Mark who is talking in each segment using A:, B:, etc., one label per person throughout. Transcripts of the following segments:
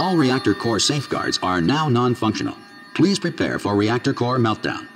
A: All reactor core safeguards are now non-functional. Please prepare for reactor core meltdown.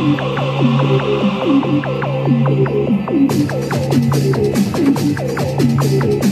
A: Thank you.